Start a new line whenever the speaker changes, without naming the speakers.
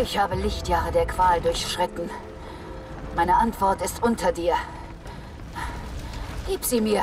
Ich habe Lichtjahre der Qual durchschritten. Meine Antwort ist unter dir. Gib sie mir.